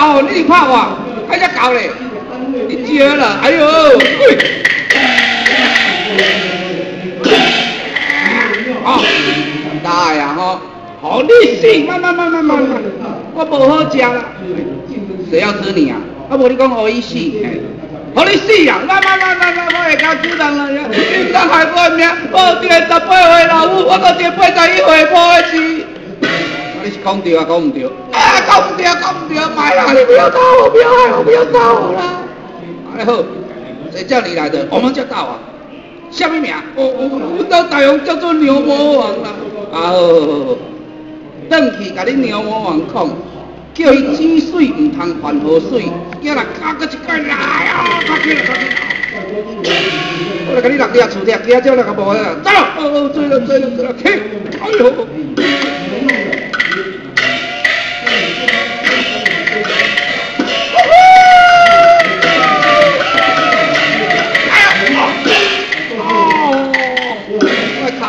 哦，你怕我，还只搞嘞，你接了，哎呦，喂，哦，大呀吼，好你死，慢慢慢慢慢慢，我不好食啦，谁要吃你啊？啊，无你讲好意思，好你死呀，慢慢慢慢慢，我会教主人了呀，你敢害我命，我爹十八岁老母，我到爹八十一岁无会死。你是讲对啊，讲唔对？啊，讲唔对，讲唔对，买啦！你不要打我，不要害我，不要打我啦！哎好，谁叫你来的？我们叫大王。下面名？我我我到大王叫做牛魔王啦。啊好，等去甲你牛魔王讲，叫伊止水唔通犯河水，叫人加个一过来啊！快去了，快去！我来甲你落地下厝贴，其他那个无啊。走！哦哦，追了追了追了，去！哎呦！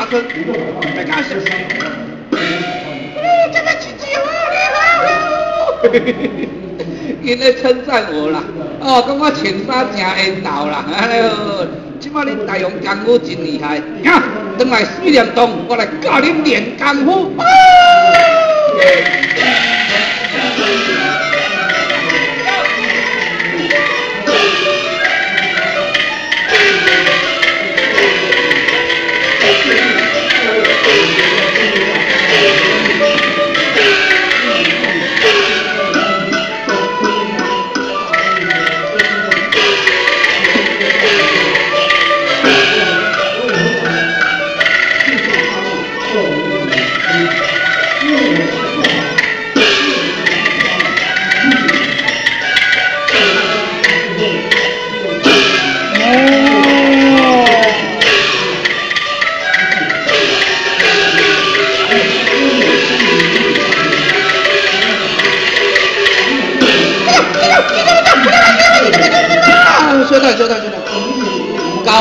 别干事！你这个姐姐好厉害！因咧称赞我啦，哦，讲我穿衫真缘投啦，哎呦，即摆恁大勇功夫真厉害，看，等来水帘洞，我来教恁练功夫。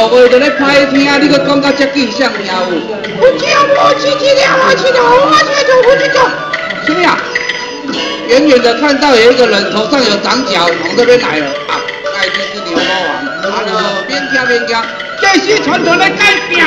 为着咧歹听，你搁讲到遮具象听有？我叫我去去了，我去了，我去走，我去走。什么呀？远远的看到有一个人头上有长角，从这边来了。啊，那一定是牛魔王。啊喽，边听边跳，这是传统的改变。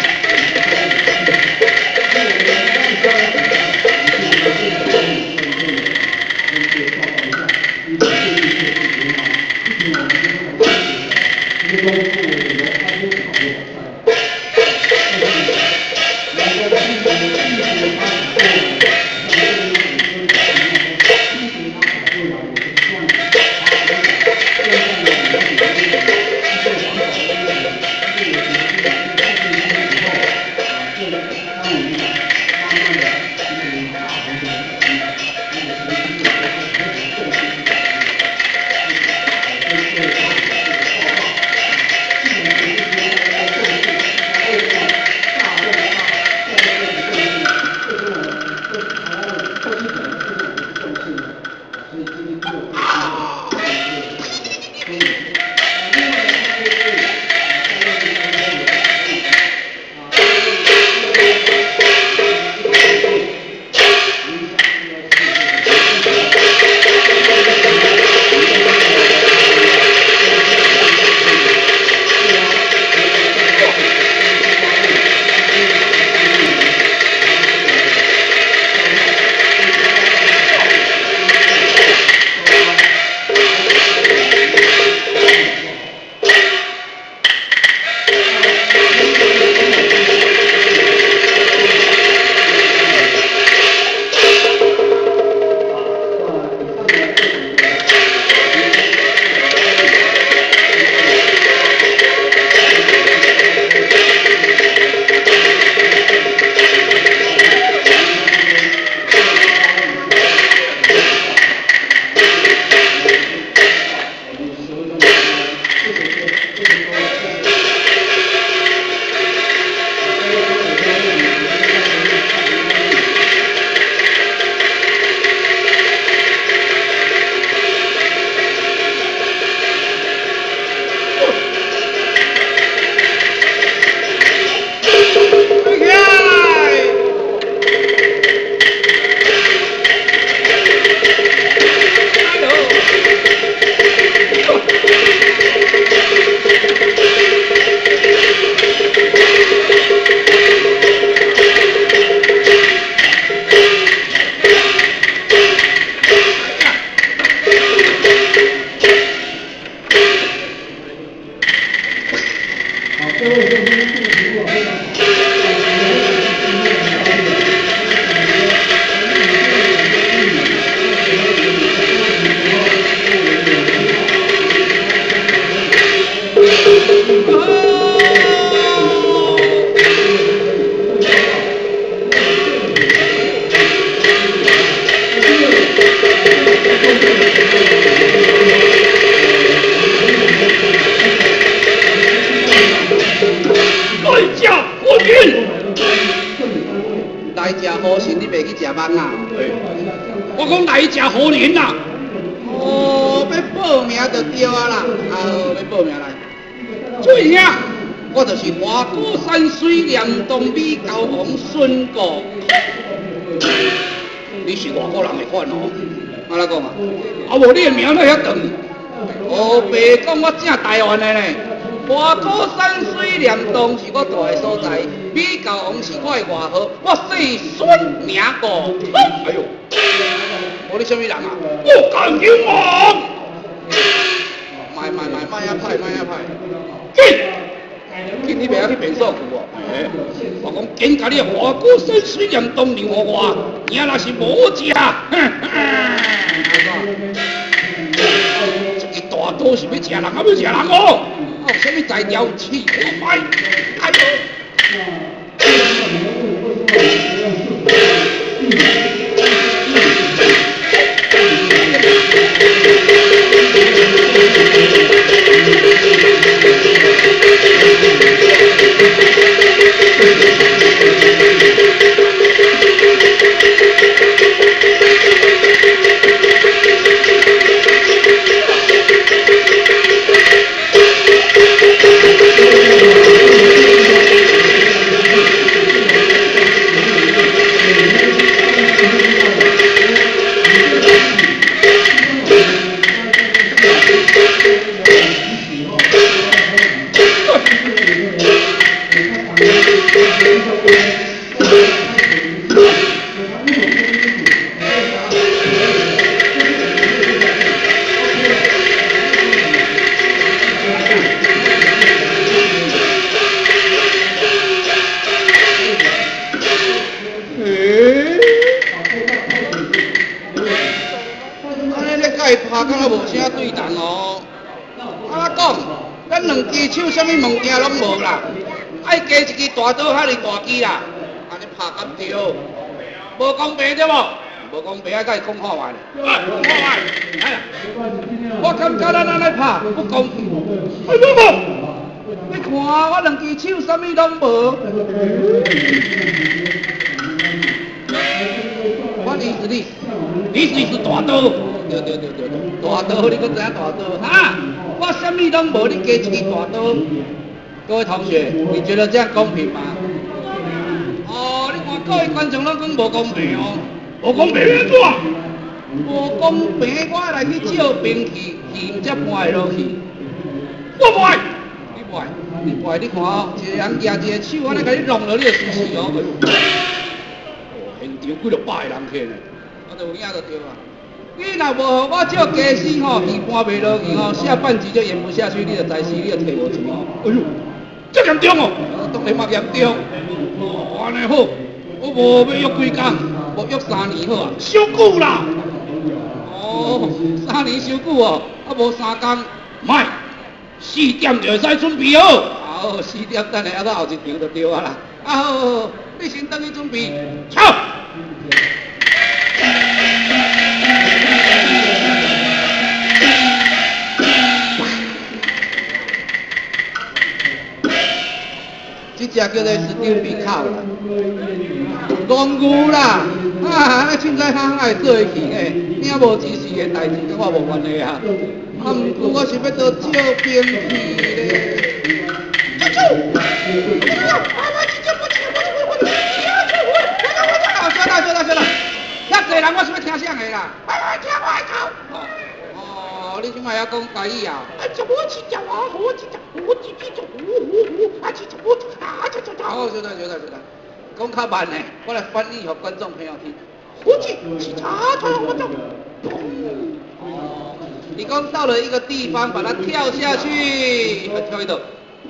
哦，要报名就对啊啦，啊，要报名来。最兄，我就是花果山水帘洞美高王孙哥。你是外国人的款哦？安怎讲啊？啊无你的名那遐长。哦，白讲我正台湾的呢。花果山水帘洞是我住的所在，美高王是我的外号，我姓孙名国。哎呦，我你什么人啊？我干英王。卖卖卖卖一派卖一派。紧，紧你袂晓去变数句哦。我讲紧甲你花果山水帘洞留我，你那是无食，哼这个大刀是要食人，还要食人哦。有什么材料？气快，开拍 敢若无啥对谈哦。啊，讲，咱两只手啥物物件拢无啦，爱加一支大刀还是大机啦？安尼拍敢对？无公平对无？无公平，啊甲伊讲看卖。讲看卖，哎呀，我感觉咱安尼拍不公平。哎不不，你看我两只手啥物拢无。我意思你，你是是大刀。对对对对对，大刀你搁知影大刀？哈，我啥物拢无，你加一支大刀。各位同学，你觉得这样公平吗？哦，你看各位观众拢讲无公平哦，无公平安怎？无公平，我来去借兵器，气才搬会落去。我不爱，你不爱，你不爱，你看哦，一个人举一个手，安尼甲你弄落你就死死哦。现场几落百个人去呢，我都有影就对啊。你若无我照假死吼，伊搬袂落去吼，下半集就演不下去，你就知死，你就摕无钱哦。哎呦，这严重哦！当然嘛严重。安尼好，我无要约几工，无约三年好啊。伤久啦。哦，三年伤久哦，啊无三工，卖四点就会使准备好。好，四点等下啊到后一场就对啊啦。啊好，好，好，你先等去准备。走。这只叫做是丢鼻口啦，公牛啦，啊，那凊彩哈爱做会去诶，领无钱是个代志，跟我无关系啊。啊，毋过我是要做照兵器咧。舅舅，舅舅，啊，我舅舅，我舅舅，我舅舅，我舅舅，我舅舅，我舅舅，哦，晓得，晓得，晓得，遐济人我是要听啥个啦？我我听我头。哦，你即摆要讲台语啊？啊，就我去讲啊，我去讲，我去讲，我我我，啊去讲我。好，晓得晓得晓得，讲较慢呢，我来翻译给观众朋友听。我去，去查查我就。哦，你刚到了一个地方，把它跳下去，跳一度。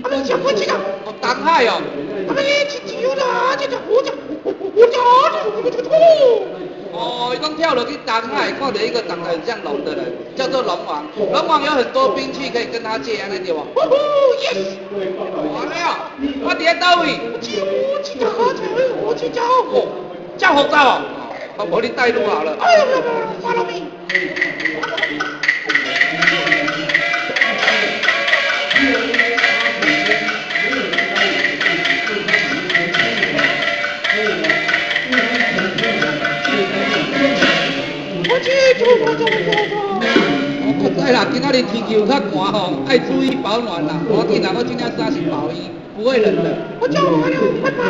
啊，你讲我去啊？哦，东海哦。啊，你去跳啦，这叫我叫我我我叫我我我哦，一共跳了去东海，看到一个长得很像龙的人，叫做龙王。龙王有很多兵器可以跟他借，安尼对吧？哦，yes。完了，我伫倒位？我去，我去找，我去找。哦，这复杂哦。我帮你带路好了。哎呀，发了命。记住，我做我知啦，今仔日天气有较寒吼，爱注意保暖啦。我紧啦，我今天衫是薄衣，不会冷的。我叫我了，拜拜。